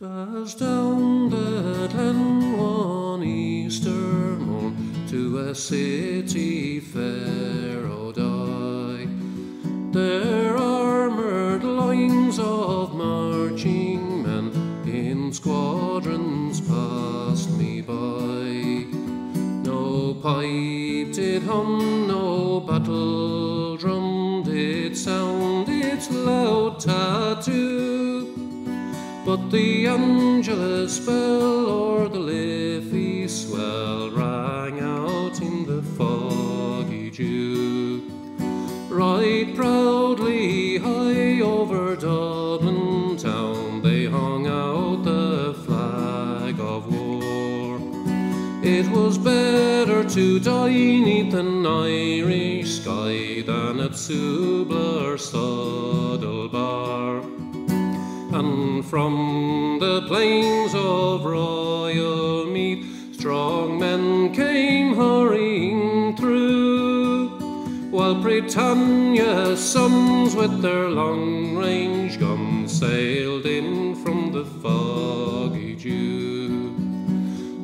As down the glen one Easter morn to a city fair o' die, there armoured lines of marching men in squadrons passed me by. No pipe did hum, no battle drum did sound its loud tattoo. But the Angelus bell or the Liffey swell rang out in the foggy dew. Right proudly high over Dublin town they hung out the flag of war. It was better to die neath an Irish sky than at Subler Stoddle Bar. And from the plains of Royal Meath, strong men came hurrying through, while Britannia's sons with their long range guns sailed in from the foggy dew.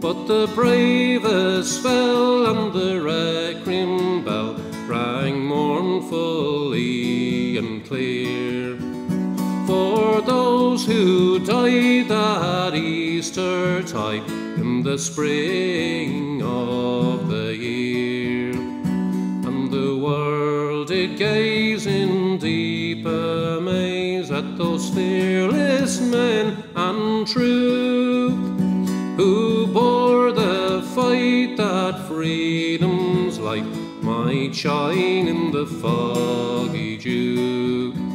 But the bravest fell, and the requiem bell rang mournfully and clear. For those who died that Easter tide in the spring of the year, and the world did gaze in deep amaze at those fearless men and true who bore the fight that freedom's light might shine in the foggy dew.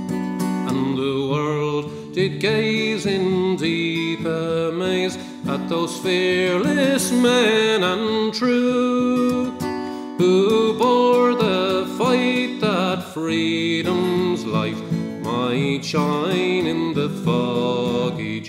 Did gaze in deep amaze at those fearless men and true who bore the fight that freedom's light might shine in the foggy